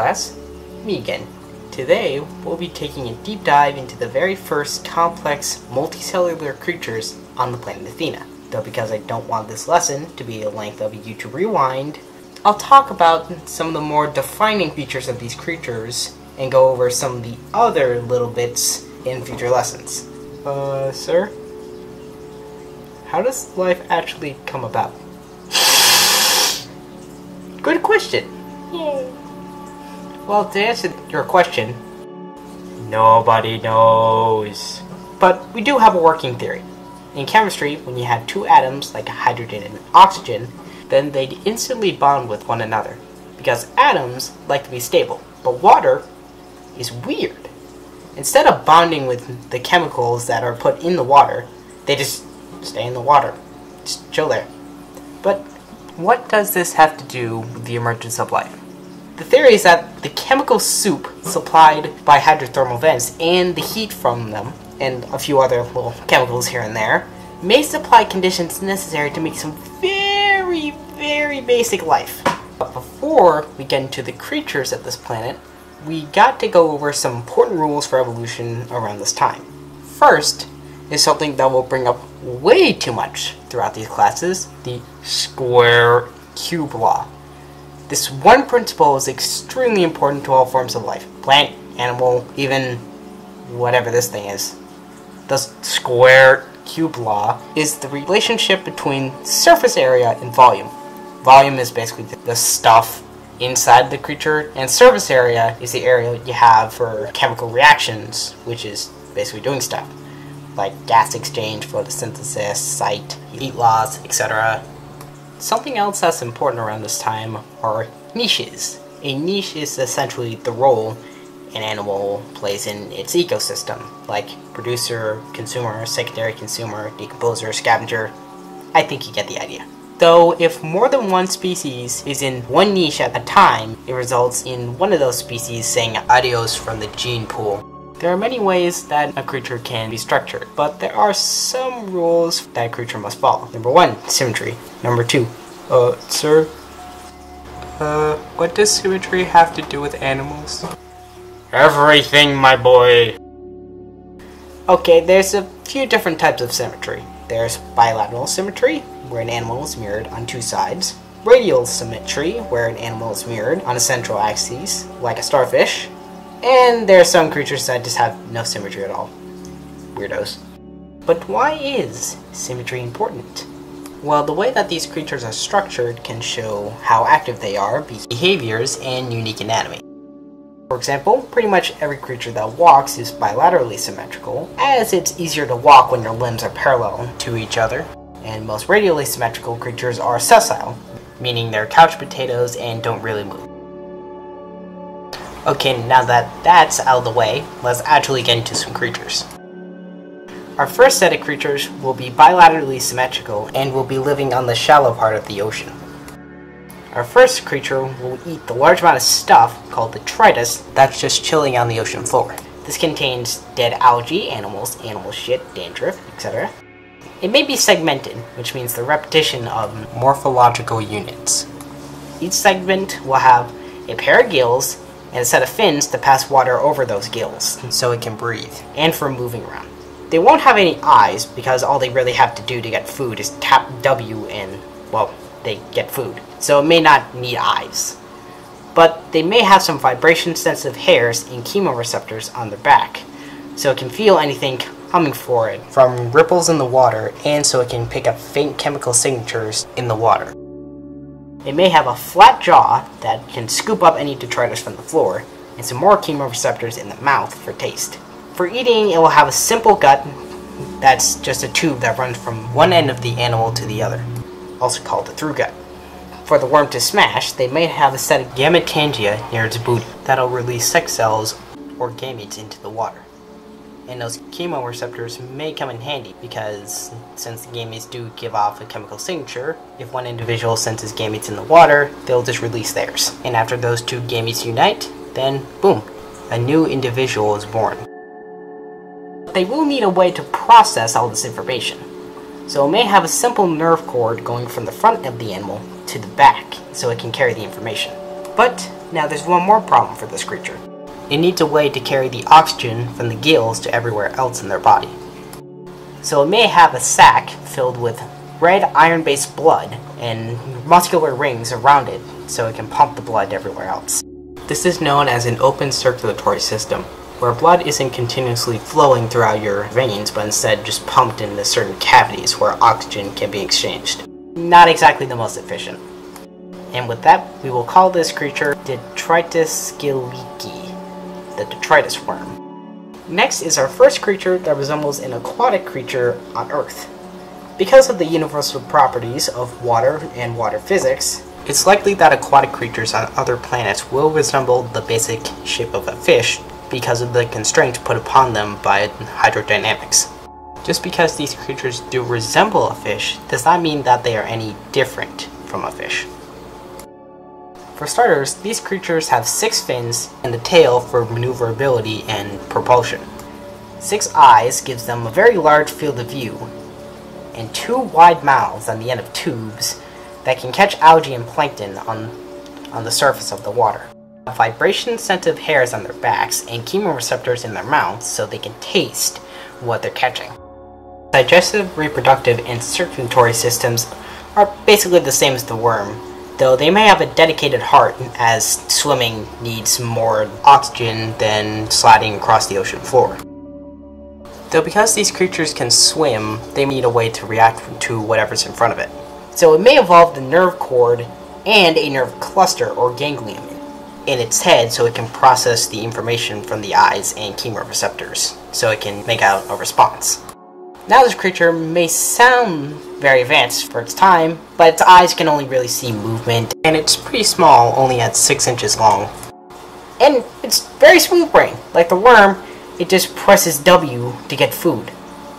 class, me again. Today, we'll be taking a deep dive into the very first complex multicellular creatures on the planet Athena. Though because I don't want this lesson to be a length of a YouTube rewind, I'll talk about some of the more defining features of these creatures and go over some of the other little bits in future lessons. Uh, sir? How does life actually come about? Good question. Yay. Well, to answer your question, nobody knows. But we do have a working theory. In chemistry, when you have two atoms, like hydrogen and oxygen, then they'd instantly bond with one another. Because atoms like to be stable, but water is weird. Instead of bonding with the chemicals that are put in the water, they just stay in the water. Just chill there. But what does this have to do with the emergence of life? The theory is that the chemical soup supplied by hydrothermal vents and the heat from them, and a few other little chemicals here and there, may supply conditions necessary to make some very, very basic life. But before we get into the creatures of this planet, we got to go over some important rules for evolution around this time. First is something that will bring up way too much throughout these classes, the square cube law. This one principle is extremely important to all forms of life. Plant, animal, even whatever this thing is. The square cube law is the relationship between surface area and volume. Volume is basically the stuff inside the creature, and surface area is the area you have for chemical reactions, which is basically doing stuff like gas exchange, photosynthesis, sight, heat loss, etc. Something else that's important around this time are niches. A niche is essentially the role an animal plays in its ecosystem, like producer, consumer, secondary consumer, decomposer, scavenger. I think you get the idea. Though, if more than one species is in one niche at a time, it results in one of those species saying adios from the gene pool. There are many ways that a creature can be structured, but there are some rules that a creature must follow. Number one, symmetry. Number two, uh, sir? Uh, what does symmetry have to do with animals? Everything, my boy! Okay, there's a few different types of symmetry. There's bilateral symmetry, where an animal is mirrored on two sides. Radial symmetry, where an animal is mirrored on a central axis, like a starfish. And there are some creatures that just have no symmetry at all. Weirdos. But why is symmetry important? Well, the way that these creatures are structured can show how active they are, behaviors, and unique anatomy. For example, pretty much every creature that walks is bilaterally symmetrical, as it's easier to walk when your limbs are parallel to each other. And most radially symmetrical creatures are sessile, meaning they're couch potatoes and don't really move. Okay, now that that's out of the way, let's actually get into some creatures. Our first set of creatures will be bilaterally symmetrical and will be living on the shallow part of the ocean. Our first creature will eat the large amount of stuff called detritus that's just chilling on the ocean floor. This contains dead algae, animals, animal shit, dandruff, etc. It may be segmented, which means the repetition of morphological units. Each segment will have a pair of gills and a set of fins to pass water over those gills so it can breathe, and for moving around. They won't have any eyes because all they really have to do to get food is tap W and, well, they get food. So it may not need eyes. But they may have some vibration sensitive hairs and chemoreceptors on their back, so it can feel anything coming for it from ripples in the water and so it can pick up faint chemical signatures in the water. It may have a flat jaw that can scoop up any detritus from the floor, and some more chemoreceptors in the mouth for taste. For eating, it will have a simple gut that's just a tube that runs from one end of the animal to the other, also called the through gut. For the worm to smash, they may have a set of gametangia near its booty that'll release sex cells or gametes into the water and those chemoreceptors may come in handy because since the gametes do give off a chemical signature, if one individual senses gametes in the water, they'll just release theirs. And after those two gametes unite, then boom, a new individual is born. They will need a way to process all this information. So it may have a simple nerve cord going from the front of the animal to the back so it can carry the information. But Now there's one more problem for this creature. It needs a way to carry the oxygen from the gills to everywhere else in their body. So it may have a sac filled with red iron-based blood and muscular rings around it so it can pump the blood everywhere else. This is known as an open circulatory system, where blood isn't continuously flowing throughout your veins but instead just pumped into certain cavities where oxygen can be exchanged. Not exactly the most efficient. And with that, we will call this creature Detritus skilliki, the detritus worm. Next is our first creature that resembles an aquatic creature on Earth. Because of the universal properties of water and water physics, it's likely that aquatic creatures on other planets will resemble the basic shape of a fish because of the constraints put upon them by hydrodynamics. Just because these creatures do resemble a fish does not mean that they are any different from a fish. For starters, these creatures have six fins and a tail for maneuverability and propulsion. Six eyes gives them a very large field of view, and two wide mouths on the end of tubes that can catch algae and plankton on, on the surface of the water. Vibration-sensitive hairs on their backs and chemoreceptors in their mouths so they can taste what they're catching. Digestive, reproductive, and circulatory systems are basically the same as the worm, though they may have a dedicated heart as swimming needs more oxygen than sliding across the ocean floor. Though because these creatures can swim, they need a way to react to whatever's in front of it. So it may evolve the nerve cord and a nerve cluster or ganglion in its head so it can process the information from the eyes and chemoreceptors, so it can make out a response. Now this creature may sound very advanced for its time, but its eyes can only really see movement, and it's pretty small, only at 6 inches long. And it's very smooth brain. Like the worm, it just presses W to get food.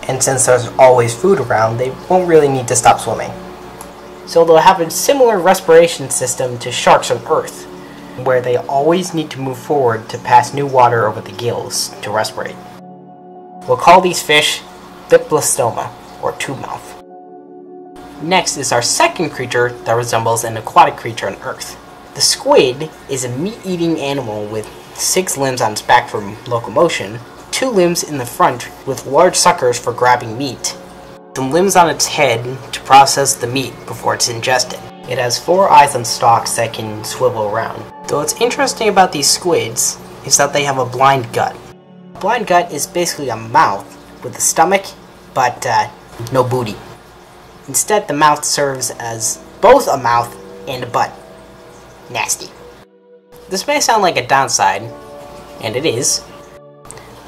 And since there's always food around, they won't really need to stop swimming. So they'll have a similar respiration system to sharks on Earth, where they always need to move forward to pass new water over the gills to respirate. We'll call these fish Diploastoma, or tube mouth. Next is our second creature that resembles an aquatic creature on Earth. The squid is a meat-eating animal with six limbs on its back for locomotion, two limbs in the front with large suckers for grabbing meat, and limbs on its head to process the meat before it's ingested. It has four eyes on stalks that can swivel around. Though what's interesting about these squids is that they have a blind gut. A blind gut is basically a mouth with a stomach, but uh, no booty. Instead, the mouth serves as both a mouth and a butt. Nasty. This may sound like a downside, and it is.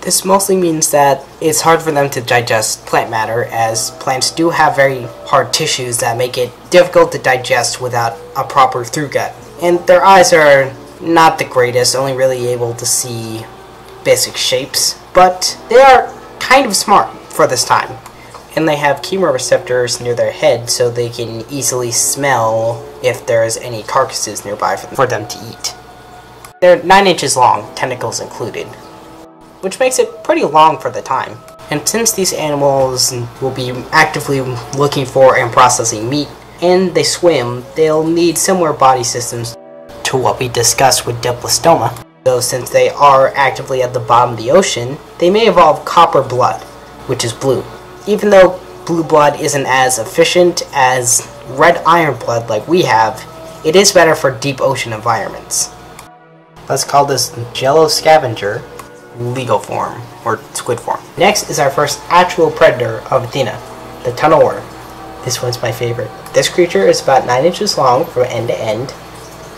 This mostly means that it's hard for them to digest plant matter, as plants do have very hard tissues that make it difficult to digest without a proper through gut. And their eyes are not the greatest, only really able to see basic shapes, but they are kind of smart for this time and they have chemoreceptors near their head so they can easily smell if there's any carcasses nearby for them to eat. They're 9 inches long, tentacles included, which makes it pretty long for the time. And since these animals will be actively looking for and processing meat, and they swim, they'll need similar body systems to what we discussed with Diplostoma. Though since they are actively at the bottom of the ocean, they may evolve copper blood, which is blue even though blue blood isn't as efficient as red iron blood like we have, it is better for deep ocean environments. Let's call this Jello Scavenger legal form, or squid form. Next is our first actual predator of Athena, the tunnel worm. This one's my favorite. This creature is about 9 inches long from end to end,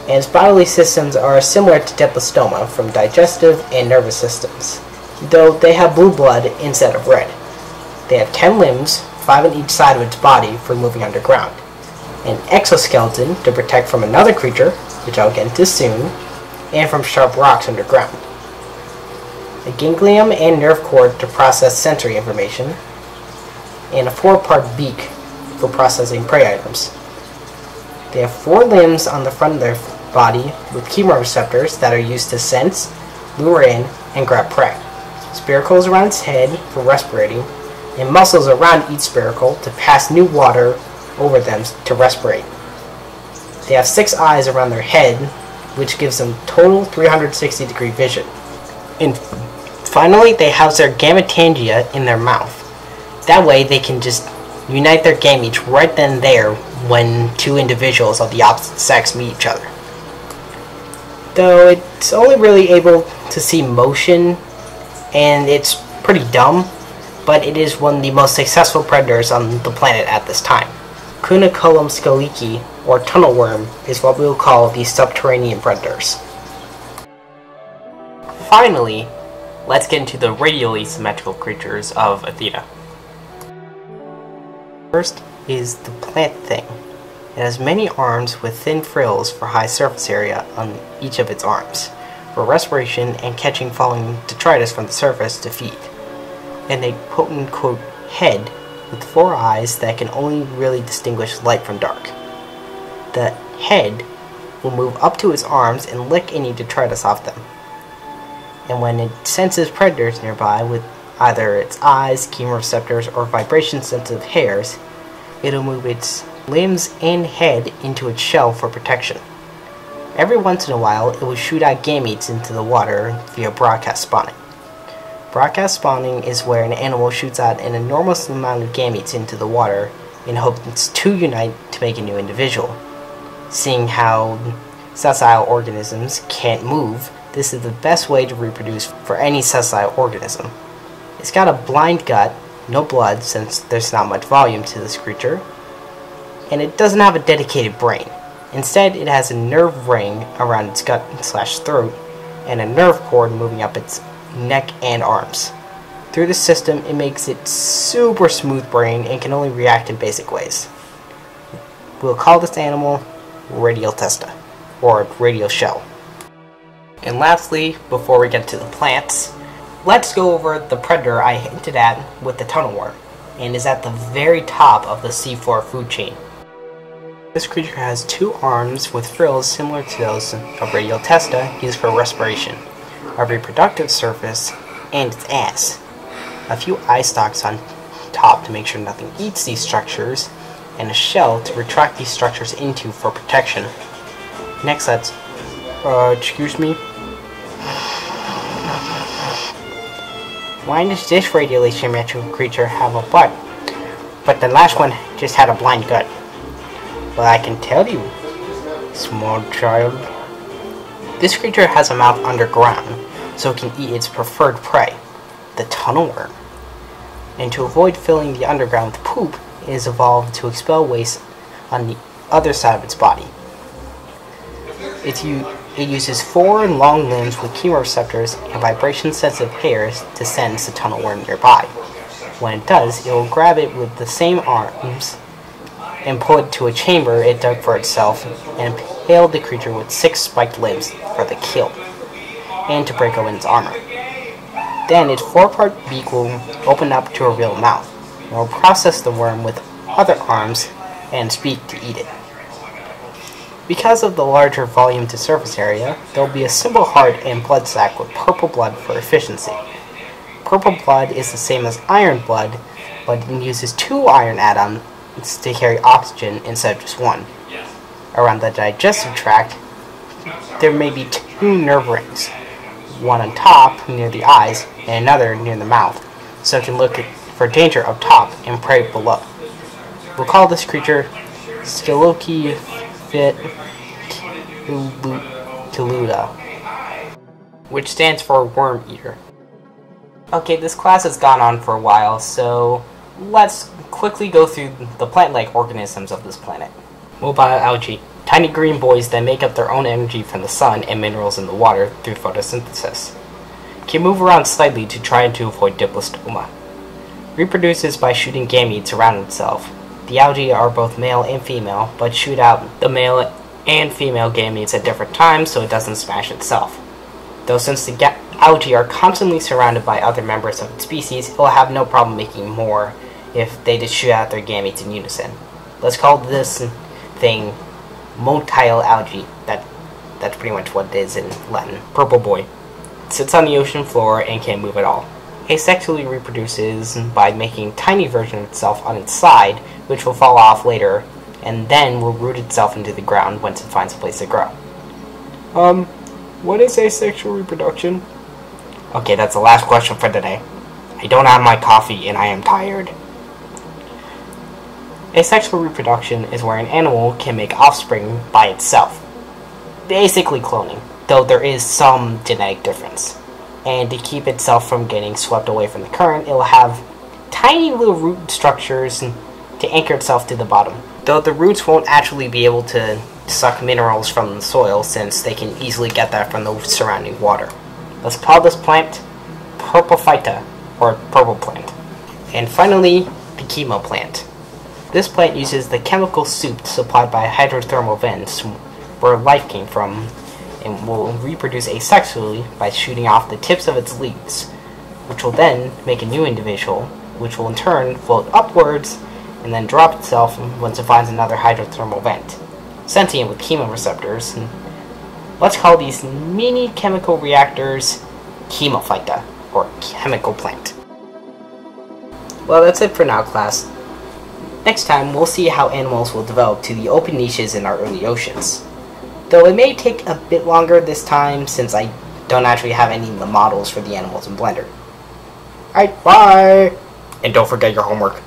and its bodily systems are similar to Diploastoma from digestive and nervous systems, though they have blue blood instead of red. They have 10 limbs, 5 on each side of its body for moving underground. An exoskeleton to protect from another creature, which I'll get into soon, and from sharp rocks underground. A ganglion and nerve cord to process sensory information, and a four-part beak for processing prey items. They have four limbs on the front of their body with chemoreceptors that are used to sense, lure in, and grab prey. Spiracles around its head for respirating, and muscles around each spiracle to pass new water over them to respirate. They have six eyes around their head which gives them total 360 degree vision. And finally, they house their gametangia in their mouth. That way, they can just unite their gametes right then and there when two individuals of the opposite sex meet each other. Though it's only really able to see motion, and it's pretty dumb, but it is one of the most successful predators on the planet at this time. Cuneicolum skeliki, or tunnel worm, is what we will call the subterranean predators. Finally, let's get into the radially symmetrical creatures of Athena. First is the plant thing. It has many arms with thin frills for high surface area on each of its arms, for respiration and catching falling detritus from the surface to feed, and a potent quote head with four eyes that can only really distinguish light from dark. The head will move up to its arms and lick any detritus off them. And when it senses predators nearby with either its eyes, chemoreceptors, or vibration-sensitive hairs, it'll move its limbs and head into its shell for protection. Every once in a while, it will shoot out gametes into the water via broadcast spawning. Broadcast spawning is where an animal shoots out an enormous amount of gametes into the water in hopes to unite to make a new individual. Seeing how sessile organisms can't move, this is the best way to reproduce for any sessile organism. It's got a blind gut, no blood since there's not much volume to this creature, and it doesn't have a dedicated brain. Instead, it has a nerve ring around its gut slash throat, and a nerve cord moving up its neck and arms. Through this system, it makes it super smooth brain and can only react in basic ways. We'll call this animal radial testa, or radial shell. And lastly, before we get to the plants, let's go over the predator I hinted at with the tunnel worm, and is at the very top of the seafloor food chain. This creature has two arms with frills similar to those of radial testa used for respiration, a reproductive surface, and its ass. A few eye stalks on top to make sure nothing eats these structures, and a shell to retract these structures into for protection. Next, let's... Uh, excuse me? Why does this radially symmetrical creature have a butt? But the last one just had a blind gut. Well, I can tell you, small child. This creature has a mouth underground, so it can eat its preferred prey, the tunnel worm. And to avoid filling the underground with poop, it is evolved to expel waste on the other side of its body. It's it uses four long limbs with chemoreceptors and vibration-sensitive hairs to sense the tunnel worm nearby. When it does, it will grab it with the same arms and put to a chamber it dug for itself and impale the creature with six spiked limbs for the kill, and to break open its armor. Then its four-part beak will open up to a mouth, and will process the worm with other arms and beak to eat it. Because of the larger volume to surface area, there will be a simple heart and blood sac with purple blood for efficiency. Purple blood is the same as iron blood, but it uses two iron atoms to carry oxygen instead of just one. Around the digestive tract, there may be two nerve rings, one on top near the eyes and another near the mouth, so it can look for danger up top and prey below. We'll call this creature Tuluda, which stands for worm eater. Okay, this class has gone on for a while, so let's quickly go through the plant-like organisms of this planet. Mobile algae, tiny green boys that make up their own energy from the sun and minerals in the water through photosynthesis. Can move around slightly to try and to avoid diplostoma. Reproduces by shooting gametes around itself. The algae are both male and female, but shoot out the male and female gametes at different times so it doesn't smash itself. Though since the algae are constantly surrounded by other members of its species, it will have no problem making more if they just shoot out their gametes in unison. Let's call this thing motile algae. That that's pretty much what it is in Latin. Purple boy. It sits on the ocean floor and can't move at all. Asexually reproduces by making a tiny version of itself on its side, which will fall off later, and then will root itself into the ground once it finds a place to grow. Um, what is asexual reproduction? Okay, that's the last question for today. I don't have my coffee and I am tired. Asexual reproduction is where an animal can make offspring by itself. Basically cloning, though there is some genetic difference. And to keep itself from getting swept away from the current, it will have tiny little root structures to anchor itself to the bottom. Though the roots won't actually be able to suck minerals from the soil since they can easily get that from the surrounding water. Let's call this plant Purprophyta, or purple plant. And finally, the chemo plant. This plant uses the chemical soup supplied by hydrothermal vents where life came from and will reproduce asexually by shooting off the tips of its leaves, which will then make a new individual, which will in turn float upwards and then drop itself once it finds another hydrothermal vent, sentient with chemoreceptors. And let's call these mini chemical reactors chemophyta, or chemical plant. Well, that's it for now, class. Next time, we'll see how animals will develop to the open niches in our early oceans. Though it may take a bit longer this time since I don't actually have any of the models for the animals in Blender. Alright, bye! And don't forget your homework.